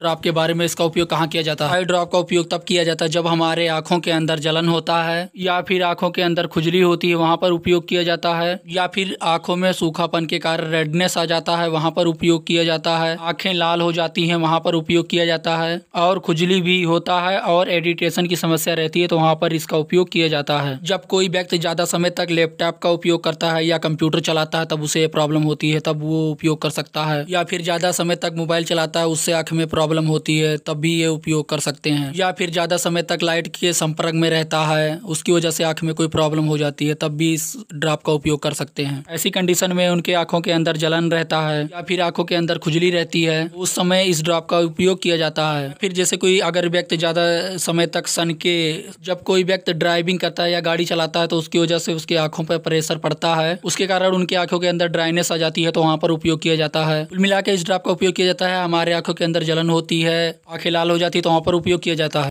Drop के बारे में इसका उपयोग कहाँ किया जाता है? आई ड्रॉप का उपयोग तब किया जाता है जब हमारे आँखों के अंदर जलन होता है, या फिर आँखों के अंदर खुजली होती है, वहाँ पर उपयोग किया जाता है, या फिर आँखों में सूखापन के कारण रेडनेस आ जाता है, वहाँ पर उपयोग किया जाता है। आँखें लाल हो जाती हैं, वहाँ पर उपयोग किया जाता है, और खुजली भी होता है, और एडिटेशन की समस्या रहती है तो वहाँ पर इसका उपयोग किया जाता है। जब कोई व्यक्ति ज़्यादा समय तक लैपटॉप का उपयोग करता है, या कंप्यूटर चलाता है, तब उसे प्रॉब्लम होती है, तब वो उपयोग कर सकता है, या फिर ज़्यादा समय तक मोबाइल चलाता है, उससे आँख में प्रॉब्लम होती है तब भी ये उपयोग कर सकते हैं। या फिर ज़्यादा समय तक लाइट के संपर्क में रहता है, उसकी वजह से आँख में कोई प्रॉब्लम हो जाती है तब भी इस ड्रॉप का उपयोग कर सकते हैं। ऐसी कंडीशन में उनके आँखों के अंदर जलन रहता है, या फिर आँखों के अंदर खुजली रहती है, उस समय इस ड्रॉप का उपयोग किया जाता है। फिर जैसे कोई अगर व्यक्ति ज़्यादा समय तक सन के, जब कोई व्यक्ति ड्राइविंग करता है या गाड़ी चलाता है तो उसकी वजह से उसकी आँखों पर प्रेशर पड़ता है। उसके कारण उनकी आँखों के अंदर ड्राइनेस आ जाती है तो वहाँ पर उपयोग किया जाता है। मिला इस ड्रॉप का उपयोग किया जाता है। हमारे आँखों के अंदर जलन होती है आँखें लाल हो जाती है तो वहाँ पर उपयोग किया जाता है।